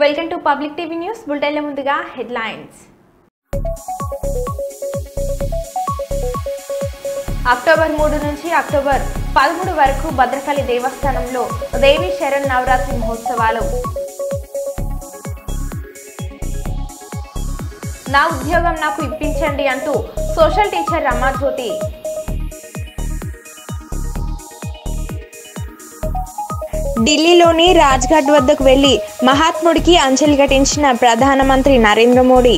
Welcome to public TV news బులెటిన్ల ముందుగా headlines. October మూడు నుంచి అక్టోబర్ పదమూడు వరకు భద్రకాళి దేవస్థానంలో దేవి శరణ్ నవరాత్రి మహోత్సవాలు. నా ఉద్యోగం నాకు ఇప్పించండి అంటూ సోషల్ టీచర్ రమాజ్యోతి ఢిల్లీలోని రాజ్ఘాట్ వద్దకు వెళ్ళి మహాత్ముడికి అంజలి ఘటించిన ప్రధానమంత్రి నరేంద్ర మోడీ.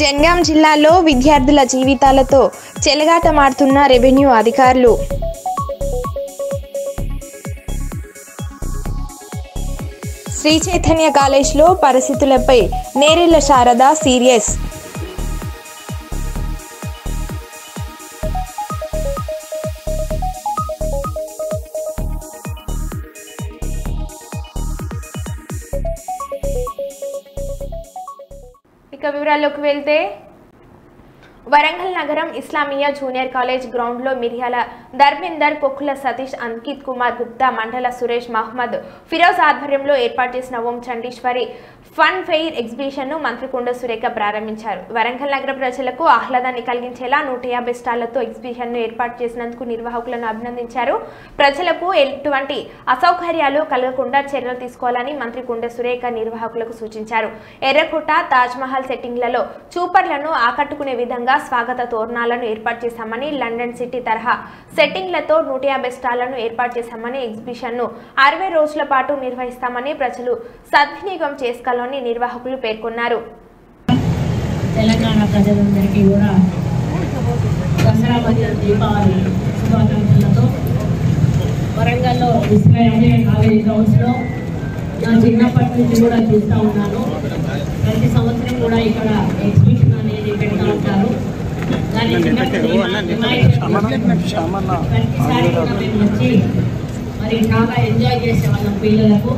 జన్గాం జిల్లాలో విద్యార్థుల జీవితాలతో చెలగాటమాడుతున్న రెవెన్యూ అధికారులు. శ్రీ చైతన్య కాలేజ్లో పరిస్థితులపై నేరేళ్ళ శారద సీరియస్. लोक वेल्ते వరంగల్ నగరం ఇస్లామియా జూనియర్ కాలేజ్ గ్రౌండ్లో మిర్యాల ధర్మేందర్ కొక్కుల సతీష్ అంకిత్ కుమార్ గుప్తా మండల సురేష్ మహమ్మద్ ఫిరోజ్ ఆధ్వర్యంలో ఏర్పాటు చేసిన ఓం చండీశ్వరి ఫన్ ఫెయిర్ ఎగ్జిబిషన్ను మంత్రి కొండ సురేఖ ప్రారంభించారు. వరంగల్ నగర ప్రజలకు ఆహ్లాదాన్ని కలిగించేలా నూట యాభై స్టాళ్ళతో ఎగ్జిబిషన్ను ఏర్పాటు చేసినందుకు నిర్వాహకులను అభినందించారు. ప్రజలకు ఎటువంటి అసౌకర్యాలు కలగకుండా చర్యలు తీసుకోవాలని మంత్రి కొండ సురేఖ నిర్వాహకులకు సూచించారు. ఎర్రకోట తాజ్మహల్ సెట్టింగ్లలో చూపర్లను ఆకట్టుకునే విధంగా స్వాగత తోరణాలను ఏర్పాటు చేశామని లండన్ సిటీ తరహా సెట్టింగ్లతో నూట యాభై స్టాళ్ళను ఏర్పాటు చేశామని ఎగ్జిబిషన్ను అరవై రోజుల పాటు నిర్వహిస్తామని ప్రజలు సద్వినియోగం చేసుకోవాలని నిర్వాహకులు పేర్కొన్నారు. తెలంగాణ ప్రజలందరికీ కూడా దసరా మరియు దీపావళి శుభాకాంక్షలతో వరంగల్లో ఇస్లామియా కాలేజ్ గ్రౌండ్స్లో నా చిన్నప్పటి నుంచి కూడా చూస్తూ ఉన్నాను. ప్రతి సంవత్సరం కూడా ఇక్కడ ఎగ్జిబిషన్ అనేది పెడతా ఉంటారు. మరి చాలా ఎంజాయ్ చేసేవాళ్ళం పిల్లలకు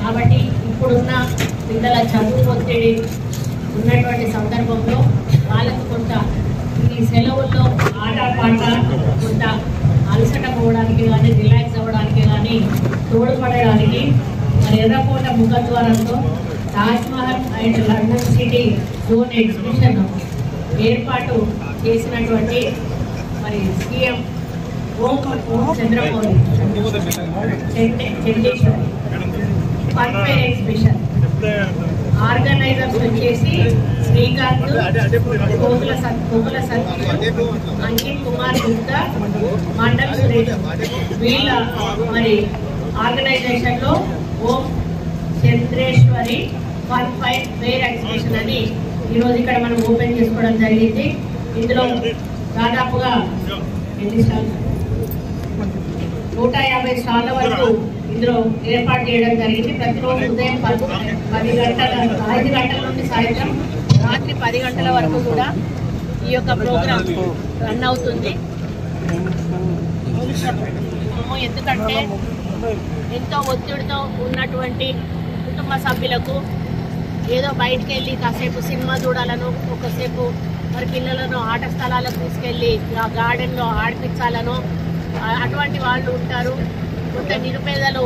కాబట్టి ఇప్పుడున్న పిల్లల చదువు ఒత్తిడి ఉన్నటువంటి సందర్భంలో వాళ్ళకు కొంత ఈ సెలవుల్లో ఆట పాట కొంత అలసట పోవడానికి కానీ రిలాక్స్ అవ్వడానికి కానీ తోడ్పడడానికి మరి ఎర్రకోట ముఖద్వారంతో Taj Mahal and London city zone exhibition ఏర్పాటు చేసినటువంటి మరి CM Om Om Chandramouli. Chandreshwari Chendeshwari fun exhibition organisers వచ్చేసి శ్రీకాంత్ కోకుల సత్ కోకుల సతీష్ అంకిత్ కుమార్ గుప్తా మండల్ సురేష్. వీళ్ళ మరి ఆర్గనైజేషన్లో Om Chandreshwari fun five fair exhibition అని ఈరోజు ఇక్కడ మనం ఓపెన్ చేసుకోవడం జరిగింది. ఇందులో దాదాపుగా ఎన్ని స్టాల్ నూట యాభై స్టాళ్ళ వరకు ఇందులో ఏర్పాటు చేయడం జరిగింది. ప్రతిరోజు ఉదయం పది పది గంటల ఐదు గంటల నుండి సాయంత్రం రాత్రి పది గంటల వరకు కూడా ఈ యొక్క ప్రోగ్రామ్ రన్ అవుతుంది. ఎందుకంటే ఎంతో ఒత్తిడితో ఉన్నటువంటి కుటుంబ సభ్యులకు ఏదో బయటికి వెళ్ళి కాసేపు సినిమా చూడాలను ఒకసేపు మరి పిల్లలను ఆట స్థలాలకు తీసుకెళ్ళి ఆ గార్డెన్లో ఆడిపించాలను అటువంటి వాళ్ళు ఉంటారు. కొంత నిరుపేదలు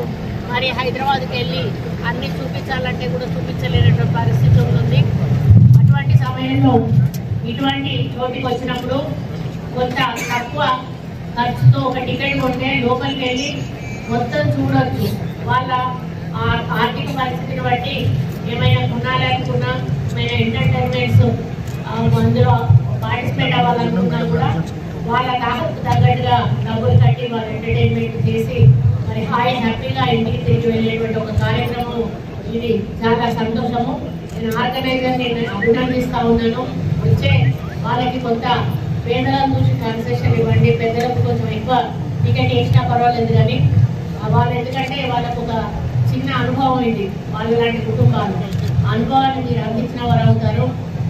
మరి హైదరాబాద్కి వెళ్ళి అన్ని చూపించాలంటే కూడా చూపించలేనటువంటి పరిస్థితి ఉంటుంది. అటువంటి సమయంలో ఇటువంటి చోటికి వచ్చినప్పుడు కొంత తక్కువ ఖర్చుతో ఒక టికెట్ కొంటే లోపలికి వెళ్ళి మొత్తం చూడొచ్చు. వాళ్ళ ఆర్థిక పరిస్థితిని బట్టి ఏమైనా కొనాలనుకున్నా ఏమైనా ఎంటర్టైన్మెంట్స్ అందులో పార్టిసిపేట్ అవ్వాలనుకున్నా కూడా వాళ్ళ తాహతకు తగ్గట్టుగా డబ్బులు కట్టి వాళ్ళు ఎంటర్టైన్మెంట్ చేసి మరి హాయ్ హ్యాపీగా ఇంటికి తిరిగి వెళ్ళేటువంటి ఒక కార్యక్రమం ఇది. చాలా సంతోషము. నేను ఆర్గనైజర్ని నేను ఉన్నాను. వచ్చే వాళ్ళకి కొంత పేదలను చూసి కన్సెషన్ ఇవ్వండి. పెద్దలకు కొంచెం ఎక్కువ టికెట్ వేసినా పర్వాలేదు కానీ వాళ్ళు ఎందుకంటే వాళ్ళకు ఒక చిన్న అనుభవం ఇది. వాళ్ళ లాంటి కుటుంబాలు. అనుభవాన్ని మీరు అందించిన వారు అవుతారు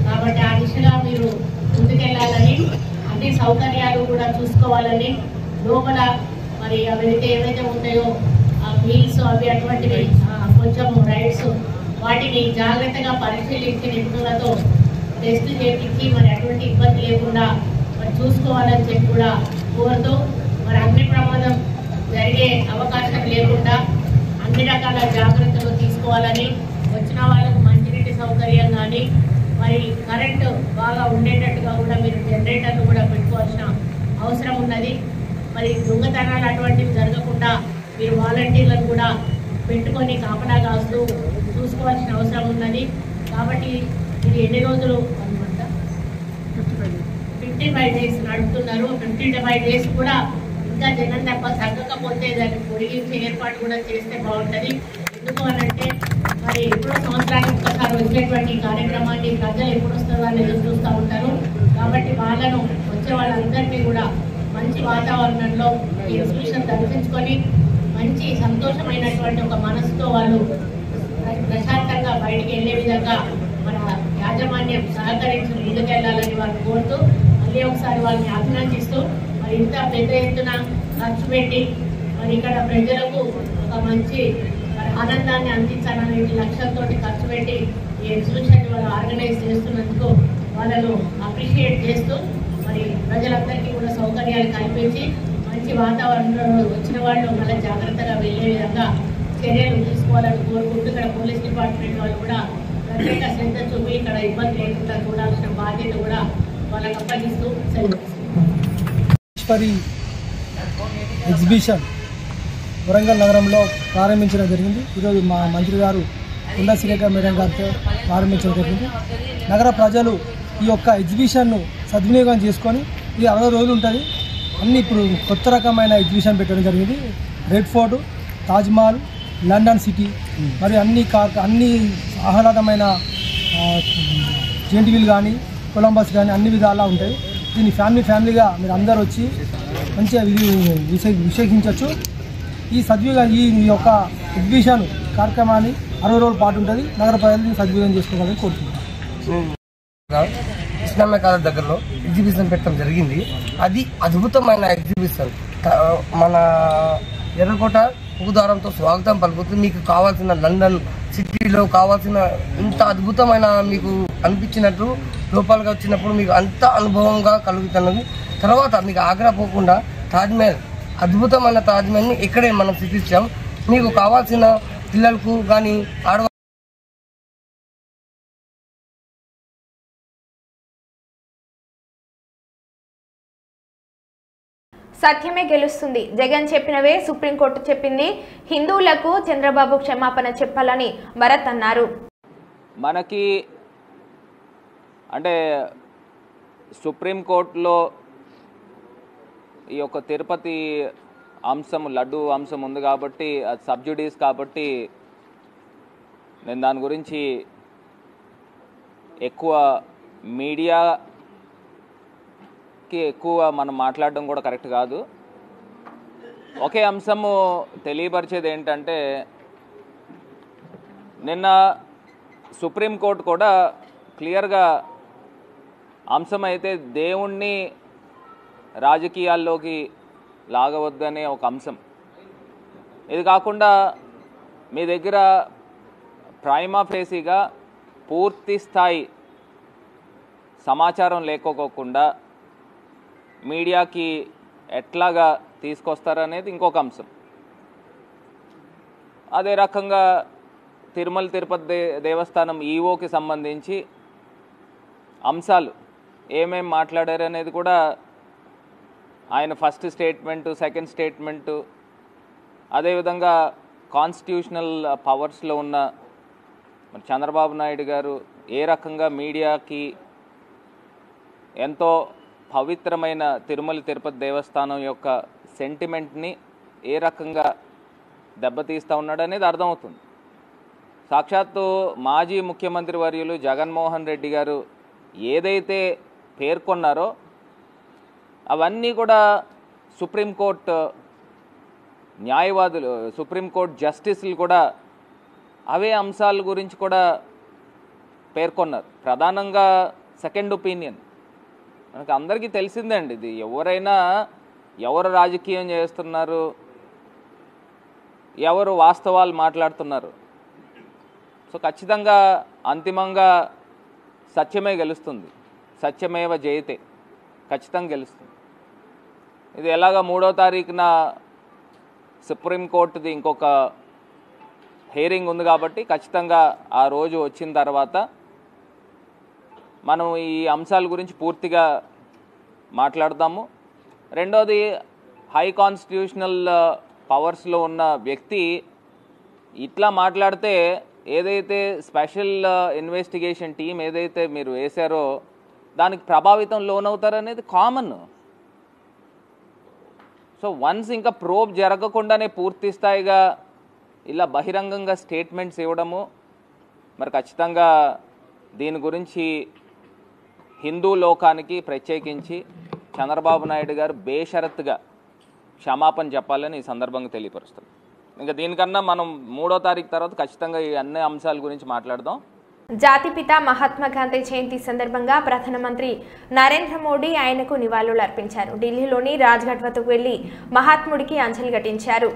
కాబట్టి ఆ దిశగా మీరు ముందుకెళ్ళాలని అన్ని సౌకర్యాలు కూడా చూసుకోవాలని లోపల మరి అవైతే ఏవైతే ఉంటాయో ఆ మీల్స్ అవి అటువంటివి కొంచెం రైడ్స్ వాటిని జాగ్రత్తగా పరిశీలించి నిపుణులతో టెస్ట్ చేయించి మరి అటువంటి ఇబ్బంది లేకుండా మరి చూసుకోవాలని చెప్పి కూడా కోరుతూ మరి అగ్ని ప్రమాదం జరిగే అవకాశం లేకుండా అన్ని రకాల జాగ్రత్తలు తీసుకోవాలని వచ్చిన వాళ్ళకు మంచినీటి సౌకర్యం కానీ మరి కరెంటు బాగా ఉండేటట్టుగా కూడా మీరు జనరేటర్లు కూడా పెట్టుకోవాల్సిన అవసరం ఉన్నది. మరి దొంగతనాలు అటువంటివి జరగకుండా మీరు వాలంటీర్లను కూడా పెట్టుకొని కాపలా కాస్తూ చూసుకోవాల్సిన అవసరం ఉన్నది. కాబట్టి ఇది ఎన్ని రోజులు అనమాట ఫిఫ్టీ ఫైవ్ డేస్ నడుపుతున్నారు. ఫిఫ్టీ ఫైవ్ డేస్ కూడా ఇంకా జనం తప్ప తగ్గకపోతే దాన్ని పొడిగించే ఏర్పాటు కూడా చేస్తే బాగుంటుంది. ఎందుకు అని అంటే మరి ఎప్పుడో సంవత్సరానికి ఒకసారి వచ్చేటువంటి కార్యక్రమాన్ని ప్రజలు ఎప్పుడు వస్తుందో అని ఎదురు చూస్తూ ఉంటారు కాబట్టి వాళ్ళను వచ్చే వాళ్ళందరినీ కూడా మంచి వాతావరణంలో ఈ ఎగ్జిబిషన్ దర్శించుకొని మంచి సంతోషమైనటువంటి ఒక మనసుతో వాళ్ళు ప్రశాంతంగా బయటికి వెళ్ళే విధంగా మన యాజమాన్యం సహకరించి ముందుకెళ్ళాలని వాళ్ళు కోరుతూ మళ్ళీ ఒకసారి వాళ్ళని అభినందిస్తూ మరి ఇంత పెద్ద ఎత్తున ఖర్చు పెట్టి మరి ఇక్కడ ప్రజలకు ఒక మంచి ఆనందాన్ని అందించాలనే లక్ష్యంతో ఖర్చు పెట్టి ఈ ఎగ్జిబిషన్ వాళ్ళు ఆర్గనైజ్ చేస్తున్నందుకు వాళ్ళను అప్రిషియేట్ చేస్తూ మరి ప్రజలందరికీ కూడా సౌకర్యాలు కల్పించి మంచి వాతావరణంలో వచ్చిన వాళ్ళు మళ్ళీ జాగ్రత్తగా వెళ్ళే విధంగా చర్యలు తీసుకోవాలని కోరుకుంటూ ఇక్కడ పోలీస్ డిపార్ట్మెంట్ వాళ్ళు కూడా ప్రత్యేక శ్రద్ధ చూపి ఇక్కడ ఇబ్బంది లేకుండా చూడాల్సిన బాధ్యత కూడా వాళ్ళకి అప్పగిస్తూ సెలవు ఎగ్జిబిషన్ వరంగల్ నగరంలో ప్రారంభించడం జరిగింది. ఈరోజు మా మంత్రి గారు కొండా శ్రీరేఖ మేడం గారితో ప్రారంభించడం జరిగింది. నగర ప్రజలు ఈ యొక్క ఎగ్జిబిషన్ను సద్వినియోగం చేసుకొని ఇది అరవై రోజులు ఉంటుంది. అన్ని ఇప్పుడు కొత్త రకమైన ఎగ్జిబిషన్ పెట్టడం జరిగింది. Red fort Taj Mahal London city మరి అన్ని కాక అన్ని ఆహ్లాదమైన జెంటివిల్ కానీ కొలంబస్ కానీ అన్ని విధాలా ఉంటాయి. దీన్ని ఫ్యామిలీ ఫ్యామిలీగా మీరు అందరు వచ్చి మంచిగా ఇది విశే విశేషించవచ్చు ఈ సద్విగా ఈ యొక్క ఎగ్జిబిషన్ కార్యక్రమాన్ని అరవై రోజుల పాటు ఉంటుంది. నగర ప్రజలు సద్వినియోగం చేసుకోవాలని కోరుకుంటున్నాను ఇస్లామియా కాలేజ్ దగ్గరలో ఎగ్జిబిషన్ పెట్టడం జరిగింది. అది అద్భుతమైన ఎగ్జిబిషన్. మన ఎర్రకోట పూదారంతో స్వాగతం పలుకుతుంది మీకు కావాల్సిన లండన్ సిటీలో కావాల్సిన ఇంత అద్భుతమైన మీకు అనిపించినట్టు లోపాలుగా వచ్చినప్పుడు మీకు అంత అనుభవంగా కలుగుతున్నది. తర్వాత మీకు ఆగ్రా పోకుండా తాజ్మహల్ అద్భుతమైన తాజ్మహల్ని ఇక్కడే మనం చూపించాం. మీకు కావాల్సిన పిల్లలకు కానీ ఆడవాళ్ళకు సత్యమే గెలుస్తుంది. జగన్ చెప్పినవే సుప్రీంకోర్టు చెప్పింది. హిందువులకు చంద్రబాబు క్షమాపణ చెప్పాలని భరత్ అన్నారు. మనకి అంటే సుప్రీంకోర్టులో ఈ యొక్క తిరుపతి అంశం లడ్డు అంశం ఉంది కాబట్టి అది సబ్సిడీస్ కాబట్టి నేను దాని గురించి ఎక్కువ మీడియాకి ఎక్కువ మనం మాట్లాడడం కూడా కరెక్ట్ కాదు. ఒకే అంశము తెలియపరిచేది ఏంటంటే నిన్న సుప్రీంకోర్టు కూడా క్లియర్గా అంశం అయితే దేవుణ్ణి రాజకీయాల్లోకి లాగవద్దనే ఒక అంశం. ఇది కాకుండా మీ దగ్గర ప్రైమా ఫేసీగా పూర్తి స్థాయి సమాచారం లేకోకుండా మీడియాకి ఎట్లాగా తీసుకొస్తారనేది ఇంకొక అంశం. అదే రకంగా తిరుమల తిరుపతి దే దేవస్థానం ఈఓకి సంబంధించి అంశాలు ఏమేమి మాట్లాడారు అనేది కూడా ఆయన ఫస్ట్ స్టేట్మెంట్ సెకండ్ స్టేట్మెంటు అదేవిధంగా కాన్స్టిట్యూషనల్ పవర్స్లో ఉన్న మరి చంద్రబాబు నాయుడు గారు ఏ రకంగా మీడియాకి ఎంతో పవిత్రమైన తిరుమల తిరుపతి దేవస్థానం యొక్క సెంటిమెంట్ని ఏ రకంగా దెబ్బతీస్తూ ఉన్నాడు అనేది అర్థమవుతుంది. సాక్షాత్తు మాజీ ముఖ్యమంత్రి వర్యులు జగన్మోహన్ రెడ్డి గారు ఏదైతే పేర్కొన్నారో అవన్నీ కూడా సుప్రీంకోర్టు న్యాయవాదులు సుప్రీంకోర్టు జస్టిస్లు కూడా అవే అంశాల గురించి కూడా పేర్కొన్నారు. ప్రధానంగా సెకండ్ ఒపీనియన్. మనకు అందరికీ తెలిసిందే అండి ఇది. ఎవరైనా ఎవరు రాజకీయం చేస్తున్నారు ఎవరు వాస్తవాలు మాట్లాడుతున్నారు. సో ఖచ్చితంగా అంతిమంగా సత్యమే గెలుస్తుంది. సత్యమేవ జయతే ఖచ్చితంగా గెలుస్తుంది. ఇది ఎలాగ మూడో తారీఖున సుప్రీంకోర్టుది ఇంకొక హేరింగ్ ఉంది కాబట్టి ఖచ్చితంగా ఆ రోజు వచ్చిన తర్వాత మనం ఈ అంశాల గురించి పూర్తిగా మాట్లాడదాము. రెండోది హై కాన్స్టిట్యూషనల్ పవర్స్లో ఉన్న వ్యక్తి ఇట్లా మాట్లాడితే ఏదైతే స్పెషల్ ఇన్వెస్టిగేషన్ టీం ఏదైతే మీరు వేశారో దానికి ప్రభావితం లోనవుతారనేది కామన్. సో వన్స్ ఇంకా ప్రోబ్ జరగకుండానే పూర్తి స్థాయిగా ఇలా బహిరంగంగా స్టేట్మెంట్స్ ఇవ్వడము మరి ఖచ్చితంగా దీని గురించి హిందూ లోకానికి ప్రత్యేకించి చంద్రబాబు నాయుడు గారు బేషరత్గా క్షమాపణ చెప్పాలని ఈ సందర్భంగా తెలియపరుస్తుంది. ఇంకా దీనికన్నా మనం మూడో తారీఖు తర్వాత ఖచ్చితంగా ఈ అన్ని అంశాల గురించి మాట్లాడదాం. జాతిపిత మహాత్మా గాంధీ జయంతి సందర్భంగా ప్రధానమంత్రి నరేంద్ర మోడీ ఆయనకు నివాళులు అర్పించారు. ఢిల్లీలోని రాజ్ఘాట్ వద్దకు వెళ్ళి మహాత్ముడికి అంజలి ఘటించారు.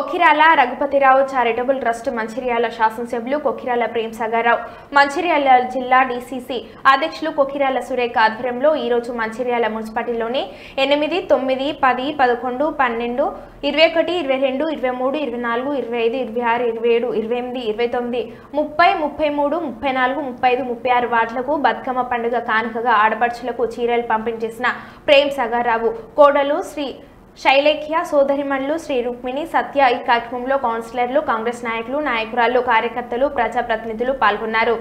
కొక్కిరాల రఘుపతిరావు చారిటబుల్ ట్రస్ట్ మంచిర్యాల శాసనసభ్యులు కొక్కిరాల ప్రేమ్ సాగర్రావు మంచిర్యాల జిల్లా డీసీసీ అధ్యక్షులు కొక్కిరాల సురేఖ ఆధ్వర్యంలో ఈరోజు మంచిర్యాల మున్సిపాలిటీలోని ఎనిమిది తొమ్మిది పది పదకొండు పన్నెండు ఇరవై ఒకటి ఇరవై రెండు ఇరవై మూడు ఇరవై నాలుగు ఇరవై ఐదు ఇరవై ఆరు ఇరవై ఏడు ఇరవై ఎనిమిది ఇరవై తొమ్మిది ముప్పై ముప్పై మూడు ముప్పై నాలుగు ముప్పై ఐదు ముప్పై ఆరు వార్డులకు బతుకమ్మ పండుగ కానుకగా ఆడపడుచులకు చీరలు పంపిణీ చేసిన ప్రేమ్ సాగర్రావు కోడలు శ్రీ శైలేఖ్య సోదరిమణులు శ్రీ రుక్మిణి సత్య ఈ కార్యక్రమంలో కౌన్సిలర్లు కాంగ్రెస్ నాయకులు నాయకురాలు కార్యకర్తలు ప్రజాప్రతినిధులు పాల్గొన్నారు.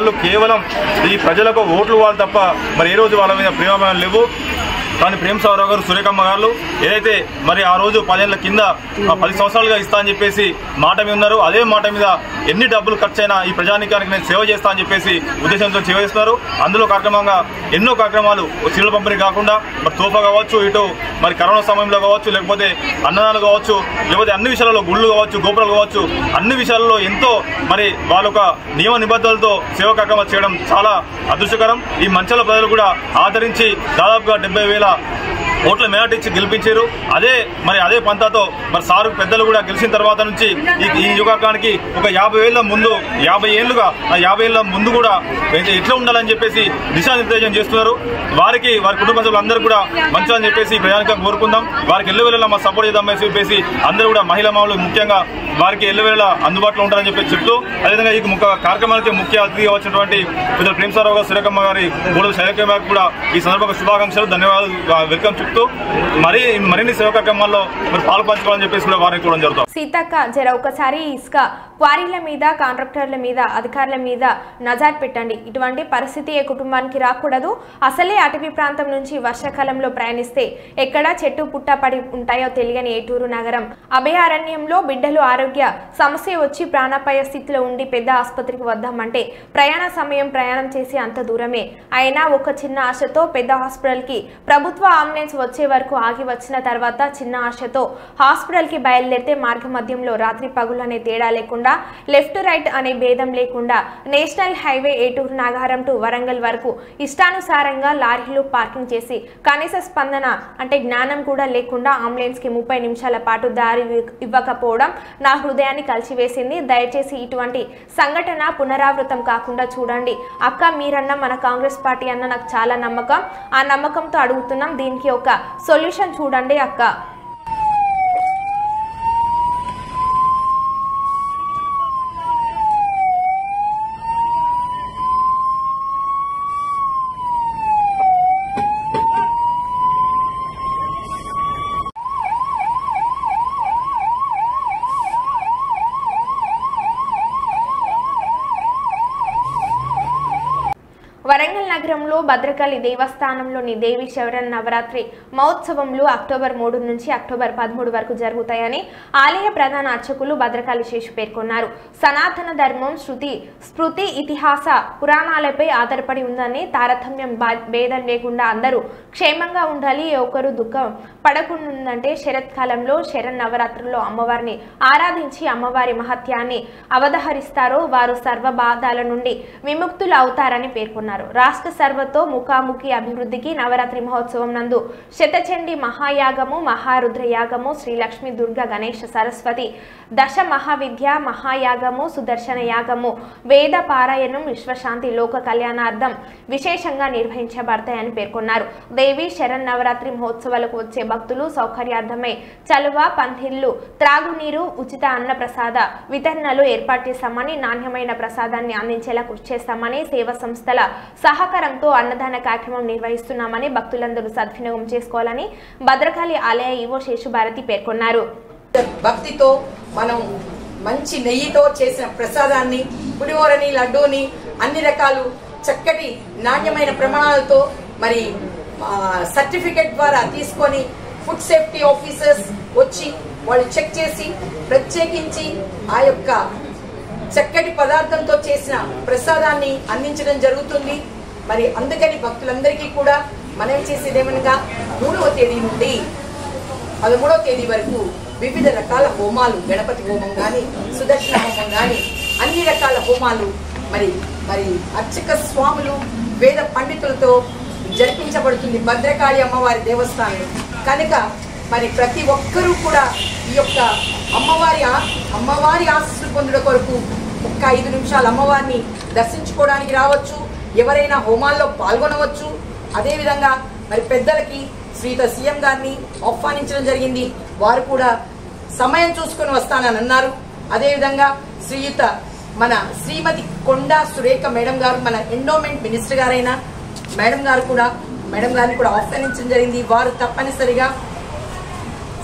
వాళ్ళు కేవలం ఈ ప్రజలకు ఓట్లు వాళ్ళు తప్ప మరి ఏ రోజు వాళ్ళ మీద ప్రేమ లేవు? కానీ ప్రేమ్ సాగరావు గారు సురేఖమ్మ గారు ఏదైతే మరి ఆ రోజు పదేళ్ళ కింద పది సంవత్సరాలుగా ఇస్తా అని చెప్పేసి మాట మీద ఉన్నారు. అదే మాట మీద ఎన్ని డబ్బులు ఖర్చు అయినా ఈ ప్రజానికానికి నేను సేవ చేస్తా అని చెప్పేసి ఉద్దేశంతో సేవ చేస్తున్నారు. అందులో కార్యక్రమంగా ఎన్నో కార్యక్రమాలు చీరల పంపిణీ కాకుండా మరి తోఫా కావచ్చు ఇటు మరి కరోనా సమయంలో కావచ్చు లేకపోతే అన్నదానాలు కావచ్చు లేకపోతే అన్ని విషయాలలో గుళ్ళు కావచ్చు గోపురాలు కావచ్చు అన్ని విషయాలలో ఎంతో మరి వాళ్ళొక నియమ నిబద్ధతలతో సేవ కార్యక్రమాలు చేయడం చాలా అదృష్టకరం. ఈ మంచాల ప్రజలు కూడా ఆదరించి దాదాపుగా డెబ్బై వేల up. ఓట్ల మేనట్ ఇచ్చి గెలిపించారు. అదే మరి అదే పంతాతో మరి సారు పెద్దలు కూడా గెలిచిన తర్వాత నుంచి ఈ ఈ యుగాకానికి ఒక యాభై ఏళ్ళ ముందు యాభై ఏళ్ళుగా ఆ యాభై ఏళ్ళ ముందు కూడా ఎట్లా ఉండాలని చెప్పేసి దిశానిర్దేశం చేస్తున్నారు. వారికి వారి కుటుంబ సభ్యులందరూ కూడా మంచిదని చెప్పేసి ప్రయాణికం కోరుకుందాం. వారికి ఎల్లవేళలా మా సపోర్ట్ చేద్దామని చెప్పేసి అందరూ కూడా మహిళా మామూలు ముఖ్యంగా వారికి ఎల్లువేళ అందుబాటులో ఉంటారని చెప్పి చెప్తూ అదేవిధంగా ఈ కార్యక్రమానికి ముఖ్య అతిథిగా వచ్చినటువంటి పెద్దలు ప్రేమ్ గారు సురేఖమ్మ గారి మూడు శైలకమ్మ గారికి కూడా ఈ సందర్భంగా శుభాకాంక్షలు ధన్యవాదాలు వెల్కమ్ చెప్తూ మరి మరిన్ని సేవ కార్యక్రమాల్లో మరి పాలు పంచుకోవాలని చెప్పేసి కూడా వారిని చూడడం జరుగుతుంది సీతక్క జర ఒకసారి ఇసుక క్వారీల మీద కాంట్రాక్టర్ల మీద అధికారుల మీద నజార్ పెట్టండి. ఇటువంటి పరిస్థితి ఏ కుటుంబానికి రాకూడదు. అసలే అటవీ ప్రాంతం నుంచి వర్షాకాలంలో ప్రయాణిస్తే ఎక్కడ చెట్టు పుట్ట పడి ఉంటాయో తెలియని ఏటూరు నగరం. అభయారణ్యంలో బిడ్డలు ఆరోగ్య సమస్య వచ్చి ప్రాణాపాయ స్థితిలో ఉండి పెద్ద ఆసుపత్రికి వద్దామంటే ప్రయాణ సమయం ప్రయాణం చేసి అంత దూరమే. అయినా ఒక చిన్న ఆశతో పెద్ద హాస్పిటల్కి ప్రభుత్వ అంబులెన్స్ వచ్చే వరకు ఆగి వచ్చిన తర్వాత చిన్న ఆశతో హాస్పిటల్కి బయలుదేరితే మార్గ మధ్యంలో రాత్రి పగులు అనే తేడా లేకుండా లెఫ్ట్ రైట్ అనే భేదం లేకుండా national highway Eturu Nagaram to Warangal వరకు ఇష్టానుసారంగా లారీలు పార్కింగ్ చేసి కనీస స్పందన అంటే జ్ఞానం కూడా లేకుండా అంబులెన్స్కి ముప్పై నిమిషాల పాటు దారి ఇవ్వకపోవడం నా హృదయాన్ని కలిసివేసింది. దయచేసి ఇటువంటి సంఘటన పునరావృతం కాకుండా చూడండి. అక్క మీరన్న మన కాంగ్రెస్ పార్టీ అన్న నాకు చాలా నమ్మకం. ఆ నమ్మకంతో అడుగుతున్నాం. దీనికి ఒక సొల్యూషన్ చూడండి అక్క వరంగల్ నగరంలో భద్రకాళి దేవస్థానంలోని దేవి శవరణ నవరాత్రి మహోత్సవంలు అక్టోబర్ మూడు నుంచి అక్టోబర్ పదమూడు వరకు జరుగుతాయని ఆలయ ప్రధాన అర్చకులు భద్రకాళి శేషు పేర్కొన్నారు. సనాతన ధర్మం శృతి స్మృతి ఇతిహాస పురాణాలపై ఆధారపడి ఉందని తారతమ్యం బా- భేదం లేకుండా అందరూ క్షేమంగా ఉండాలి ఒకరు దుఃఖం పడకుండాంటే శరత్కాలంలో శర నవరాత్రుల్లో అమ్మవారిని ఆరాధించి అమ్మవారి మహత్యాన్ని అవదహరిస్తారో వారు సర్వ బాధాల నుండి విముక్తులు అవుతారని పేర్కొన్నారు. రాష్ట్ర సర్వతో ముఖాముఖి అభివృద్ధికి నవరాత్రి మహోత్సవం నందు శతచండి మహాయాగము మహారుద్రయాగము శ్రీ లక్ష్మీ దుర్గ గణేష సరస్వతి దశ మహావిద్య మహాయాగము సుదర్శన యాగము వేద పారాయణం విశ్వశాంతి లోక కళ్యాణార్థం విశేషంగా నిర్వహించబడతాయని పేర్కొన్నారు. దేవి శరణ్ నవరాత్రి మహోత్సవాలకు వచ్చే భక్తులు సౌకర్యార్థమై చలువ పందిళ్ళు త్రాగునీరు ఉచిత అన్న ప్రసాద వితరణలు ఏర్పాటు చేస్తామని నాణ్యమైన ప్రసాదాన్ని అందించేలా కృషి చేస్తామని సేవా సంస్థల సహకారంతో అన్నదాన కార్యక్రమం నిర్వహిస్తున్నామని భక్తులందరూ సద్వినియోగం చేసుకోవాలని భద్రకాళి ఆలయ ఈవో శేషుభారతి పేర్కొన్నారు. భక్తితో మనం మంచి నెయ్యితో చేసిన ప్రసాదాన్ని పులిహోరని లడ్డూని అన్ని రకాలు చక్కటి నాణ్యమైన ప్రమాణాలతో మరి సర్టిఫికెట్ ద్వారా తీసుకొని ఫుడ్ సేఫ్టీ ఆఫీసర్స్ వచ్చి వాళ్ళు చెక్ చేసి ప్రత్యేకించి ఆ యొక్క చక్కటి పదార్థంతో చేసిన ప్రసాదాన్ని అందించడం జరుగుతుంది. మరి అందుకని భక్తులందరికీ కూడా మనం చేసేదేమనగా మూడవ తేదీ నుండి పదమూడవ తేదీ వరకు వివిధ రకాల హోమాలు గణపతి హోమం కానీ సుదర్శన హోమం కానీ అన్ని రకాల హోమాలు మరి మరి అర్చక స్వాములు వేద పండితులతో జరిపించబడుతుంది భద్రకాళి అమ్మవారి దేవస్థానం. కనుక మరి ప్రతి ఒక్కరూ కూడా ఈ యొక్క అమ్మవారి అమ్మవారి ఆశస్సులు పొందడం కొరకు ఒక్క ఐదు నిమిషాలు అమ్మవారిని దర్శించుకోవడానికి రావచ్చు. ఎవరైనా హోమాల్లో పాల్గొనవచ్చు. అదేవిధంగా మరి పెద్దలకి శ్రీత సీఎం గారిని ఆహ్వానించడం జరిగింది. వారు కూడా సమయం చూసుకొని వస్తానని అన్నారు. అదేవిధంగా శ్రీయుత మన శ్రీమతి కొండా సురేఖ మేడం గారు మన ఎండోమెంట్ మినిస్టర్ గారైన మేడం గారు కూడా మేడం గారిని కూడా ఆహ్వానించడం జరిగింది. వారు తప్పనిసరిగా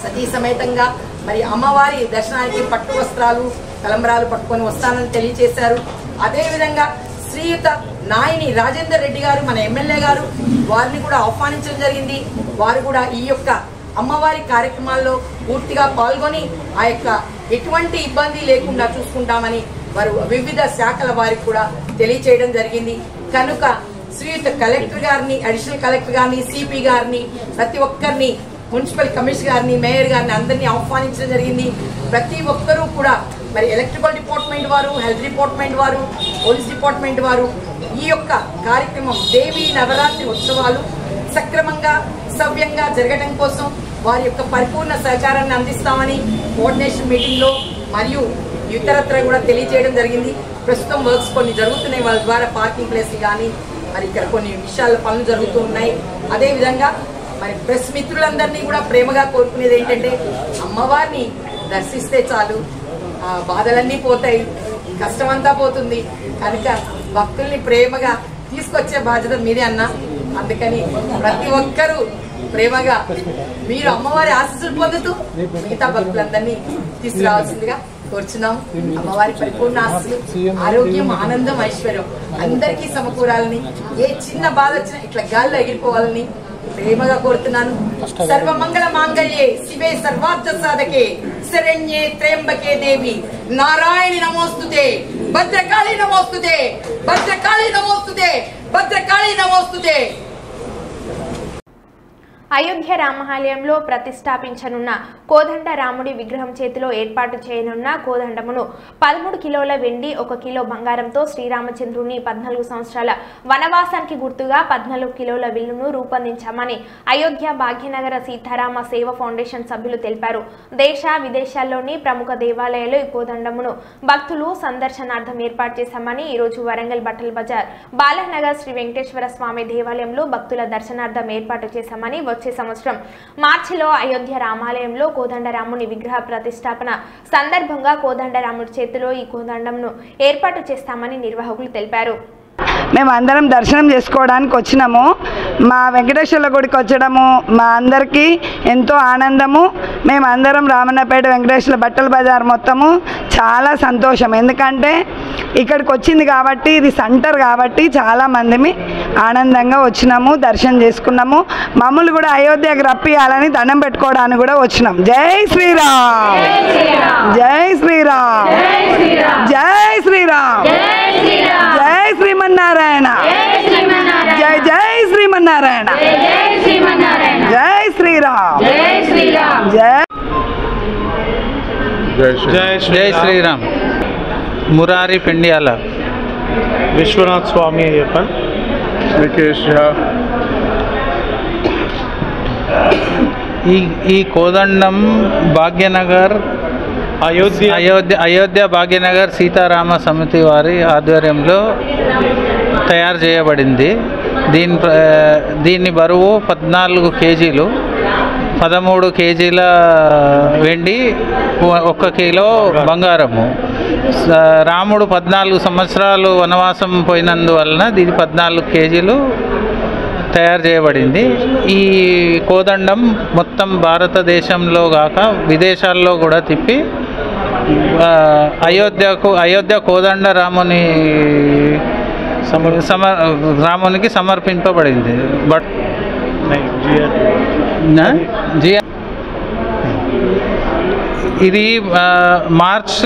సతీ సమేతంగా మరి అమ్మవారి దర్శనానికి పట్టు వస్త్రాలు తలంబరాలు పట్టుకొని వస్తానని తెలియజేశారు అదేవిధంగా శ్రీయుత నాయని రాజేందర్ రెడ్డి గారు మన ఎమ్మెల్యే గారు వారిని కూడా ఆహ్వానించడం జరిగింది. వారు కూడా ఈ యొక్క అమ్మవారి కార్యక్రమాల్లో పూర్తిగా పాల్గొని ఆ యొక్క ఎటువంటి ఇబ్బంది లేకుండా చూసుకుంటామని వారు వివిధ శాఖల వారికి కూడా తెలియచేయడం జరిగింది. కనుక శ్రీయుత కలెక్టర్ గారిని అడిషనల్ కలెక్టర్ గారిని సిపి గారిని ప్రతి ఒక్కరిని మున్సిపల్ కమిషనర్ గారిని మేయర్ గారిని అందరినీ ఆహ్వానించడం జరిగింది. ప్రతి ఒక్కరూ కూడా మరి ఎలక్ట్రికల్ డిపార్ట్మెంట్ వారు హెల్త్ డిపార్ట్మెంట్ వారు పోలీస్ డిపార్ట్మెంట్ వారు ఈ యొక్క కార్యక్రమం దేవి నవరాత్రి ఉత్సవాలు సక్రమంగా సవ్యంగా జరగడం కోసం వారి యొక్క పరిపూర్ణ సహకారాన్ని అందిస్తామని కోఆర్డినేషన్ మీటింగ్లో మరియు ఇతరత్ర కూడా తెలియజేయడం జరిగింది. ప్రస్తుతం వర్క్స్ కొన్ని జరుగుతున్నాయి. వాళ్ళ ద్వారా పార్కింగ్ ప్లేస్ కానీ మరి ఇక్కడ కొన్ని విషయాల పనులు జరుగుతూ ఉన్నాయి. అదేవిధంగా మరి ప్రెస్ మిత్రులందరినీ కూడా ప్రేమగా కోరుకునేది ఏంటంటే అమ్మవారిని దర్శిస్తే చాలు. బాధలన్నీ పోతాయి. కష్టమంతా పోతుంది. కనుక భక్తుల్ని ప్రేమగా తీసుకొచ్చే బాధ్యత మీదే అన్న. అందుకని ప్రతి ఒక్కరూ ప్రేమగా మీరు అమ్మవారి ఆశీస్సులు పొందుతూ మిగతా భక్తులందరినీ తీసుకురావాల్సిందిగా కోరుచున్నాం అమ్మవారి పరిపూర్ణ ఆశలు ఆరోగ్యం ఆనందం ఐశ్వర్యం అందరికీ సమకూరాలని ఏ చిన్న బాధ వచ్చినా ఇట్లా గాల్లో ఎగిరిపోవాలని ప్రేమగా కోరుతున్నాను. సర్వమంగళ మాంగళ్యే శివే సర్వార్థ సాధకే శరణ్యే త్రయంబకే దేవి. నారాయణి నమోస్తుతే భద్రకాళి నమోస్తుతే భద్రకాళి నమోస్తుతే భద్రకాళి నమోస్తుతే. అయోధ్య రామహాలయంలో ప్రతిష్టాపించనున్న కోదండ రాముడి విగ్రహం చేతిలో ఏర్పాటు చేయనున్న కోదండమును పదమూడు కిలోల వెండి ఒక కిలో బంగారంతో శ్రీరామచంద్రుని పద్నాలుగు సంవత్సరాల వనవాసానికి గుర్తుగా పద్నాలుగు కిలోల విల్లును రూపొందించామని అయోధ్య భాగ్యనగర సీతారామ సేవ ఫౌండేషన్ సభ్యులు తెలిపారు. దేశ విదేశాల్లోని ప్రముఖ దేవాలయాలు ఈ కోదండమును భక్తులు సందర్శనార్థం ఏర్పాటు చేశామని ఈరోజు వరంగల్ బట్టల బజార్ బాలనగర్ శ్రీ వెంకటేశ్వర స్వామి దేవాలయంలో భక్తుల దర్శనార్థం ఏర్పాటు చేశామని వచ్చే సంవత్సరం. మార్చిలో అయోధ్య రామాలయంలో కోదండరాముని విగ్రహ ప్రతిష్టాపన సందర్భంగా కోదండరాముడి చేతిలో ఈ కోదండంను ఏర్పాటు చేస్తామని నిర్వాహకులు తెలిపారు. మేము అందరం దర్శనం చేసుకోవడానికి వచ్చినాము. మా వెంకటేశ్వర గుడికి వచ్చడము మా అందరికీ ఎంతో ఆనందము. మేము అందరం రామన్నపేట వెంకటేశ్వర బట్టల బజార్ మొత్తము. చాలా సంతోషం. ఎందుకంటే ఇక్కడికి వచ్చింది కాబట్టి ఇది సెంటర్ కాబట్టి చాలా మందిమి ఆనందంగా వచ్చినాము దర్శనం చేసుకున్నాము. మమ్మల్ని కూడా అయోధ్యకు రప్పియాలని దండం పెట్టుకోవడానికి కూడా వచ్చినాం. జై శ్రీరామ్! జై శ్రీరామ్! జై శ్రీరామ్! జై శ్రీమన్నారాయణ జై జై శ్రీమన్నారాయణ జై శ్రీరామ్ జై జై శ్రీరామ్ మురారి పెండియాల విశ్వనాథ్ స్వామి అయ్యప్పన్ వికేష్ ఈ ఈ కోదండం భాగ్యనగర్ అయోధ్య అయోధ్య అయోధ్య భాగ్యనగర్ సీతారామ సమితి వారి ఆధ్వర్యంలో తయారు చేయబడింది. దీని దీని బరువు పద్నాలుగు కేజీలు పదమూడు కేజీల వెండి ఒక్క కిలో బంగారము. రాముడు పద్నాలుగు సంవత్సరాలు వనవాసం పోయినందువలన దీని పద్నాలుగు కేజీలు తయారు చేయబడింది ఈ కోదండం మొత్తం భారతదేశంలో కాక విదేశాల్లో కూడా తిప్పి అయోధ్యకు అయోధ్య కోదండ రాముని సమ రామునికి సమర్పింపబడింది బట్ నా? జియా ఇది మార్చ్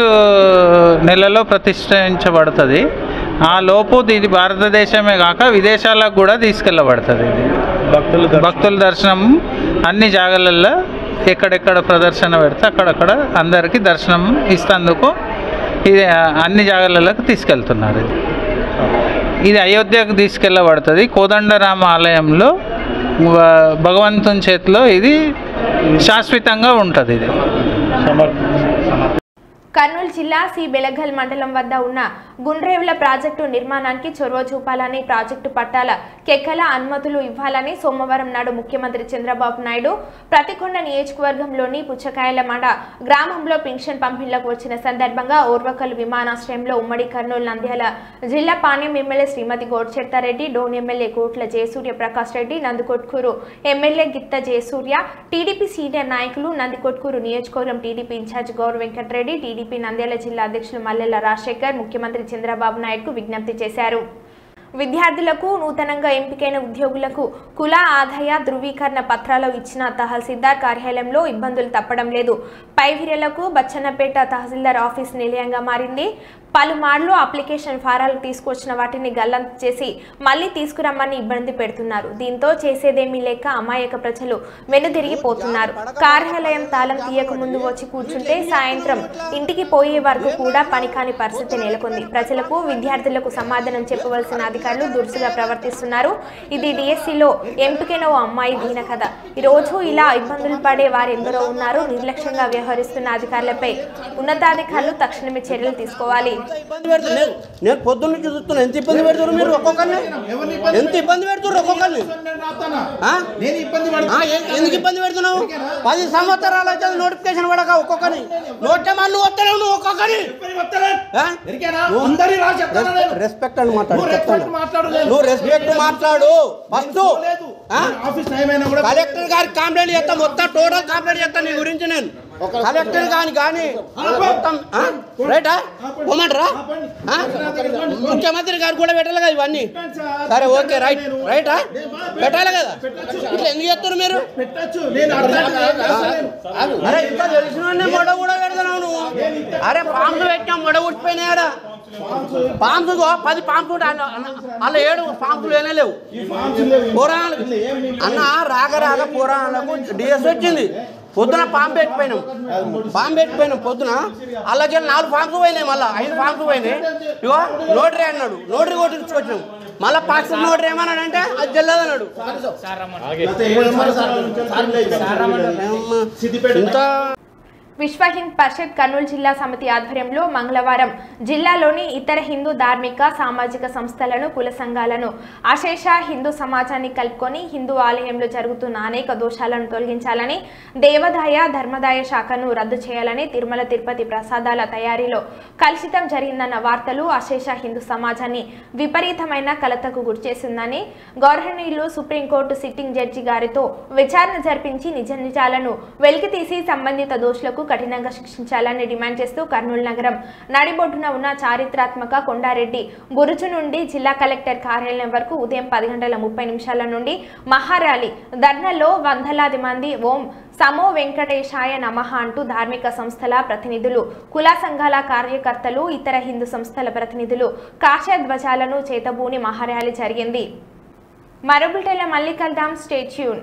నెలలో ప్రతిష్ఠించబడుతుంది ఆ లోపు ఇది భారతదేశమే కాక విదేశాలకు కూడా తీసుకెళ్ళబడుతుంది ఇది. భక్తుల భక్తుల దర్శనం అన్ని జాగాలల్లో ఎక్కడెక్కడ ప్రదర్శన పెడితే అక్కడక్కడ అందరికీ దర్శనం ఇస్తందుకు ఇది అన్ని జాగాలలోకి తీసుకెళ్తున్నారు ఇది. ఇది అయోధ్యకు తీసుకెళ్ళబడుతుంది. కోదండరామ ఆలయంలో భగవంతుని చేతిలో ఇది శాశ్వతంగా ఉంటుంది ఇది. కర్నూలు జిల్లా సి బెలగల్ మండలం వద్ద ఉన్న గుండ్రేవుల ప్రాజెక్టు నిర్మాణానికి చొరవ చూపాలని ప్రాజెక్టు పట్టాల కెక్కల అనుమతులు ఇవ్వాలని సోమవారం నాడు ముఖ్యమంత్రి చంద్రబాబు నాయుడు ప్రతికొండ నియోజకవర్గంలోని పుచ్చకాయల మండ గ్రామంలో పింఛన్ పంపిణీలకు వచ్చిన సందర్భంగా ఓర్వకల్ విమానాశ్రయంలో ఉమ్మడి కర్నూలు నంద్యాల జిల్లా పాణ్యం ఎమ్మెల్యే శ్రీమతి గోడ్చెత్తారెడ్డి Dhone MLA Kotla Jayasurya Prakash Reddy Nandikotkur MLA Gitta Jayasurya TDP senior నాయకులు నందికొట్కూరు నియోజకవర్గం TDP incharge Gaurav Venkata Reddy TDP Nandyal జిల్లా అధ్యక్షులు మల్లెల రాజశేఖర్ ముఖ్యమంత్రి చంద్రబాబు నాయుడుకు విజ్ఞప్తి చేశారు. విద్యార్థులకు నూతనంగా ఎంపికైన ఉద్యోగులకు కుల ఆదాయ ధృవీకరణ పత్రాలు ఇచ్చిన తహసీల్దార్ కార్యాలయంలో ఇబ్బందులు తప్పడం లేదు. పైవీర్యలకు బచ్చన్నపేట తహసీల్దార్ ఆఫీస్ నిలయంగా మారింది. పలుమార్లు అప్లికేషన్ ఫారాలు తీసుకొచ్చిన వాటిని గల్లంతు చేసి మళ్ళీ తీసుకురమ్మని ఇబ్బంది పెడుతున్నారు. దీంతో చేసేదేమీ లేక అమాయక ప్రజలు వెనుదిరిగిపోతున్నారు. కార్యాలయం తాళం తీయక ముందు వచ్చి కూర్చుంటే సాయంత్రం ఇంటికి పోయే వరకు కూడా పని కాని పరిస్థితి నెలకొంది. ప్రజలకు విద్యార్థులకు సమాధానం చెప్పవలసిన అధికారులు దురుసుగా ప్రవర్తిస్తున్నారు. ఇది డిఎస్సిలో ఎంపికైన ఓ అమ్మాయి దీన కథ. ఈ రోజు ఇలా ఇబ్బందులు పడే వారెందరో ఉన్నారు. నిర్లక్ష్యంగా వ్యవహరిస్తున్న అధికారులపై ఉన్నతాధికారులు తక్షణమే చర్యలు తీసుకోవాలి. ఇబ్బంది నేను పొద్దున్న నుంచి చూస్తున్నా. ఎంత ఇబ్బంది పెడుతున్నారు మీరు ఒక్కొక్కరిని? ఎంత ఇబ్బంది పెడుతున్నారు ఒక్కొక్కరిని? ఎందుకు ఇబ్బంది పెడుతున్నావు? పది సంవత్సరాలు అయితే నోటిఫికేషన్ పడక ఒక్కొక్కరిని. నోటే మళ్ళీ వస్తలేవు నువ్వు ఒక్కొక్కరి రెస్పెక్ట్ అని మాట్లాడు నువ్వు రెస్పెక్ట్ మాట్లాడు ఫస్ట్ కలెక్టర్ గారికి కంప్లైంట్ చేస్తా మొత్తం టోటల్ కంప్లైంట్ చేస్తా నీ గురించి నేను. కలెక్టర్ కానీ ఆ? రైటా? పోమంటారా? ముఖ్యమంత్రి గారు కూడా పెట్టాలి కదా ఇవన్నీ. సరే ఓకే రైట్ రైటా? పెట్టాలి కదా? ఇట్లా ఎందుకు చేస్తారు మీరు? అరే ఇంకా తెలిసిన మొడ కూడా పెడతావు నువ్వు. అరే పాములు పెట్టాం మొడ ఉట్టిపోయినాయాడా పది అన్న- అలా ఏడు పాంపులు ఏనే లేవు. పురాణాలకు అన్న రాగ రాగ పురాణాలకు డిఎస్ వచ్చింది. పొద్దున పాంపు పెట్టిపోయినాం. పాంపు పెట్టిపోయినాం పొద్దున. అలాగే నాలుగు పాంప్స్ పోయినాయి మళ్ళీ. ఐదు పాంప్స్ పోయినాయి. ఇగో నోటరీ అన్నాడు. నోటరీ కొట్టించుకొచ్చినాం. మళ్ళీ పాస్టర్ నోటరీ ఏమన్నాడు అంటే అది చెల్లదు అన్నాడు. ఇంత విశ్వ హింద్ పరిషత్ కర్నూలు జిల్లా సమితి ఆధ్వర్యంలో మంగళవారం జిల్లాలోని ఇతర హిందూ ధార్మిక సామాజిక సంస్థలను కుల సంఘాలను అశేష హిందూ సమాజాన్ని కలుపుకొని హిందూ ఆలయంలో జరుగుతున్న అనేక దోషాలను తొలగించాలని దేవాదాయ ధర్మదాయ శాఖను రద్దు చేయాలని తిరుమల తిరుపతి ప్రసాదాల తయారీలో కలుషితం జరిగిందన్న వార్తలు అశేష హిందూ సమాజాన్ని విపరీతమైన కలతకు గురిచేసిందని గౌరవనీయులు సుప్రీంకోర్టు సిట్టింగ్ జడ్జి గారితో విచారణ జరిపించి నిజ నిజాలను వెలికితీసి సంబంధిత దోషులకు కఠినంగా శిక్షించాలని డిమాండ్ చేస్తూ కర్నూలు నగరం నడిబొడ్డున ఉన్న చారిత్రాత్మక కొండారెడ్డి బురుజు నుండి జిల్లా కలెక్టర్ కార్యాలయం వరకు ఉదయం పది గంటల ముప్పై నిమిషాల నుండి మహారాలి ధర్నలో వందలాది మంది ఓం సమో వెంకటేశాయ నమః అంటూ ధార్మిక సంస్థల ప్రతినిధులు కుల సంఘాల కార్యకర్తలు ఇతర హిందూ సంస్థల ప్రతినిధులు కాషాయ ధ్వజాలను చేతబూని మహార్యాలి జరిగింది. మరో బులెటిన్లో మళ్ళీ కలుద్దాం స్టేట్యూన్.